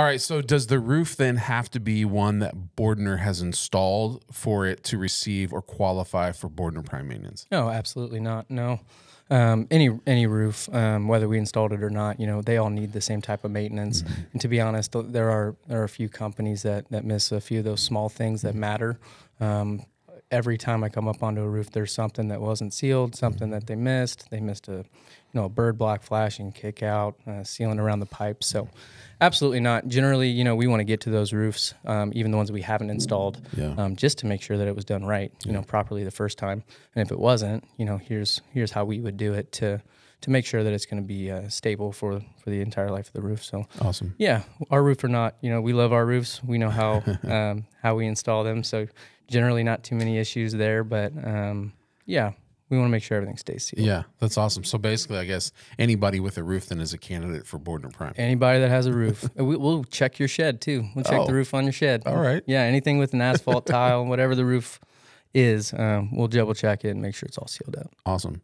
All right. So does the roof then have to be one that Bordner has installed for it to receive or qualify for Bordner Prime Maintenance? No, absolutely not. No. Um, any any roof, um, whether we installed it or not, you know, they all need the same type of maintenance. Mm-hmm. And to be honest, there are there are a few companies that that miss a few of those small things that matter. Um, every time I come up onto a roof, there's something that wasn't sealed, something that they missed. They missed a, you know, a bird block flashing, kick out, uh, sealing around the pipes. So, absolutely not. Generally, you know, we want to get to those roofs, um, even the ones we haven't installed, Yeah. um, just to make sure that it was done right, you know, properly the first time. And if it wasn't, you know, here's here's how we would do it to to make sure that it's going to be uh, stable for for the entire life of the roof. So. Awesome. Yeah, our roof or not, you know, we love our roofs. We know how um, how we install them, so generally not too many issues there. But um, yeah, we want to make sure everything stays sealed. Yeah, that's awesome. So basically, I guess anybody with a roof then is a candidate for Bordner Prime. Anybody that has a roof, we, we'll check your shed too. We'll check Oh. the roof on your shed. All right. Yeah, anything with an asphalt tile, whatever the roof is, um, we'll double check it and make sure it's all sealed up. Awesome.